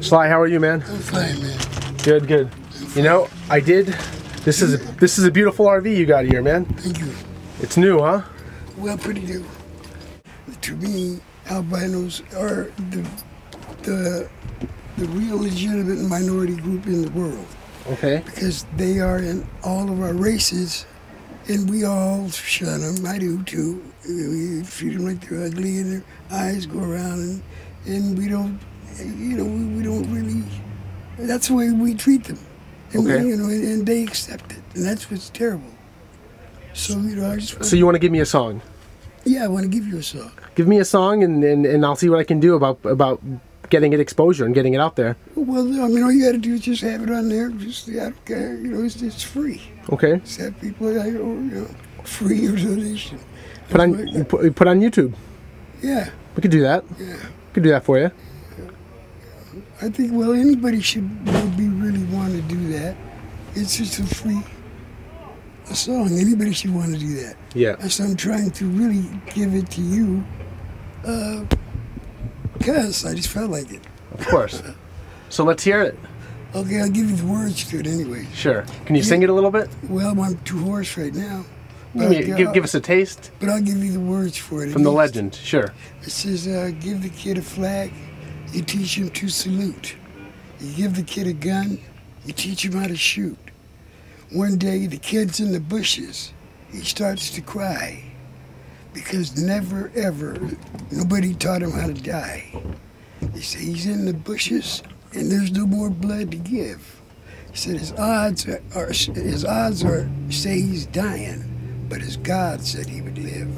Sly, how are you, man? I'm fine, man. Good, good. You know, I did. This is a, this is a beautiful RV you got here, man. Thank you. It's new, huh? Well, pretty new. To me, albinos are the the the real legitimate minority group in the world Okay. because they are in all of our races, and we all shun them. I do too. We treat them like they're ugly, and their eyes go around, and and we don't, you know, we, we don't really. That's the way we treat them, and we- Okay. you know, and, and they accept it, and that's what's terrible. So you know, I just want So you want to give me a song? yeah, I want to give you a song. Give me a song, and, and, and I'll see what I can do about about getting it exposure and getting it out there. Well, I mean, all you got to do is just have it on there. Just I don't care, you know, it's, it's free. Okay. Just have people, you know, free or donation. Put on put, put on YouTube. Yeah, We could do that. yeah. Could do that for you. I think well, anybody should would be really want to do that. It's just a free a song. Anybody should want to do that. Yeah. And so I'm trying to really give it to you, uh, because I just felt like it. Of course. So let's hear it. Okay, I'll give you the words to it anyway. Sure. Can you sing it a little bit? Well, I'm too hoarse right now. Give, me, give, give us a taste But I'll give you the words for it. from the It- legend. Sure. It says, uh, give the kid a flag, you teach him to salute. You give the kid a gun, you teach him how to shoot. One day, the kid's in the bushes. He starts to cry because never, ever, nobody taught him how to die. He said he's in the bushes and there's no more blood to give. He said his odds are, are his odds are say he's dying, but his God said he would live.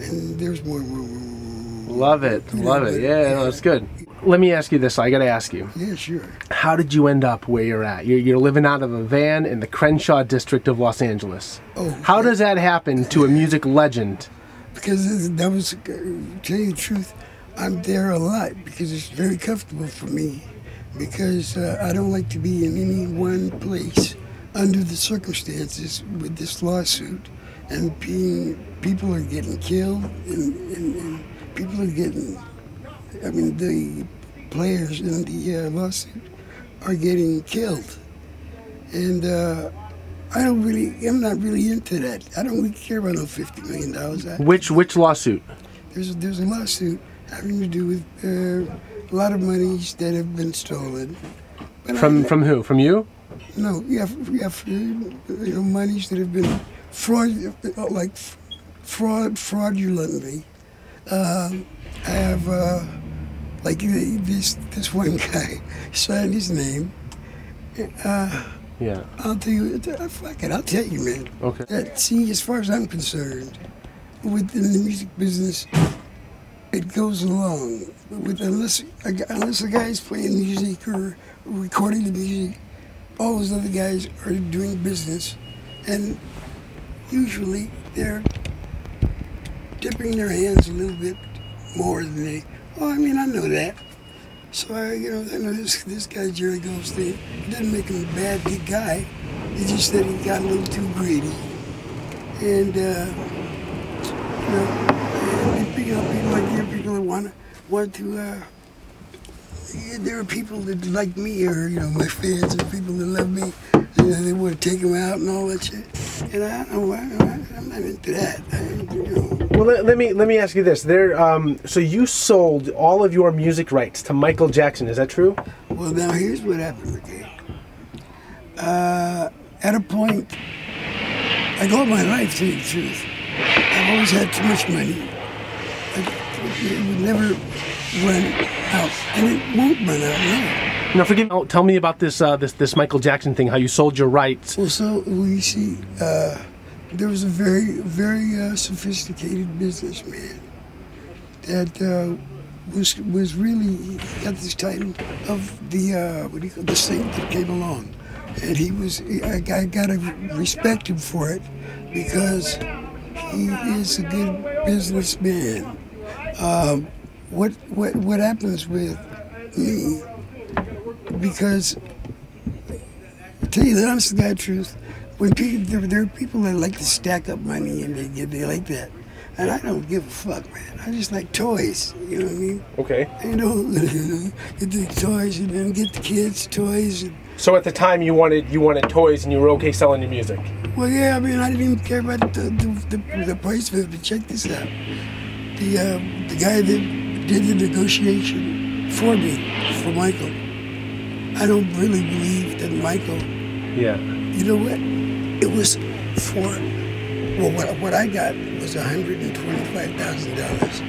And there's more. Love it. You Love know, it. but- Yeah, no, that's good. Let me ask you this. I got to ask you. Yeah, sure. How did you end up where you're at? You're, you're living out of a van in the Crenshaw district of Los Angeles. Oh, How yeah. does that happen to a music legend? Because that was, to tell you the truth, I'm there a lot because it's very comfortable for me. Because uh, I don't like to be in any one place under the circumstances with this lawsuit, and being people are getting killed, and, and, and people are getting. I mean, the players in the uh, lawsuit are getting killed, and. Uh, I don't really, I'm not really into that. I don't really care about no fifty million dollars. Which which lawsuit? There's there's a lawsuit having to do with uh, a lot of monies that have been stolen. But From I, from who? From you? No, yeah, yeah, you know, monies that have been fraud, uh, like fraud, fraudulently. Um, I have uh, like this this one guy signed his name. Uh, Yeah. I'll tell you, uh, fuck it, I'll tell you, man. Okay. That, see, as far as I'm concerned, within the music business, it goes along. With unless unless a guy's playing music or recording the music, all those other guys are doing business, and usually they're dipping their hands a little bit more than they. Oh, I mean, I know that. So I, you know, I know this this guy Jerry Goldstein. Doesn't make him a bad guy. It's just that he got a little too greedy, and uh, you know, and people, people like you, people that want want to. Uh, there are people that like me, or you know, my fans, and people that love me. You know, they want to take them out and all that shit. And I, I, I'm not into that. I, you know, Well, let, let me let me ask you this. There, um, so you sold all of your music rights to Michael Jackson. Is that true? Well, now here's what happened, okay? Uh, at a point, like all my life, to the truth, I've always had too much money. I, it would never run out, and it won't run out now. Now, forgive. Oh, tell me about this uh, this this Michael Jackson thing. How you sold your rights? Well, so well, you see, uh, there was a very, very uh, sophisticated businessman that uh, was was really got this title of the uh, what do you call the saint that came along, and he was I, I got to respect him for it because he is a good businessman. Um, what what what happens with me because I tell you the honest to God truth, when people there, there are people that like to stack up money and they get they like that, and I don't give a fuck, man. I just like toys. You know what I mean? Okay. You know, you know, get the toys and then get the kids toys. And, So at the time you wanted you wanted toys and you were okay selling your music. well, yeah, I mean, I didn't even care about the the, the, the price of it. But check this out: the uh, the guy that did the negotiation for me, for Michael. I don't really believe that Michael. Yeah. You know what? It was for. Well, what, what I got was $125,000.